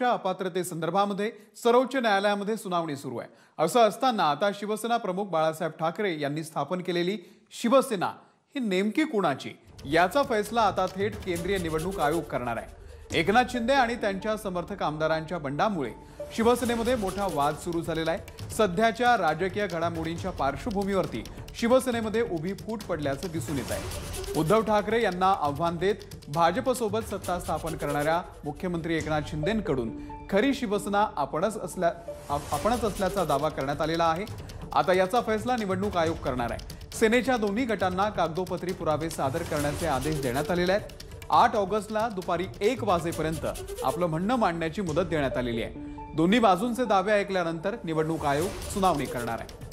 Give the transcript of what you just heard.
उमेदवारांच्या अपात्रतेसंदर्भामध्ये सर्वोच्च न्यायालयामध्ये सुनावणी सुरू आहे. असं असताना आता शिवसेना प्रमुख बाळासाहेब ठाकरे यांनी स्थापन केलेली शिवसेना ही नेमकी कुणाची? याचा फैसला आता थेट केंद्रीय निवडणूक आयोग करणार आहे. एकनाथ शिंदे आणि त्यांच्या समर्थक आमदारांच्या बंडामुळे शिवसेनेमध्ये मोठा वाद सुरू झालेला आहे. सध्याच्या राजकीय घडामोडींच्या पार्श्वभूमीवरती शिवसेनेमध्ये उभी फूट पडल्याचं दिसून येत आहे. उद्धव ठाकरे यांना आव्हान देत भाजपसोबत सत्ता स्थापन करणाऱ्या मुख्यमंत्री एकनाथ शिंदेकडून खरी शिवसेना आपणच असल्या आपणच असल्याचा दावा करण्यात आलेला आहे. आता याचा फैसला निवडणूक आयोग करणार आहे. सेनेच्या दोन्ही गटांना कागदोपत्री पुरावे सादर करण्याचे आदेश देण्यात आलेले आहेत. आठ ऑगस्टला दुपारी एक वाजेपर्यंत आपलं म्हणणं मांडण्याची मुदत देण्यात आलेली आहे. दोन्ही बाजूंचे दावे ऐकल्यानंतर निवडणूक आयोग सुनावणी करणार आहे.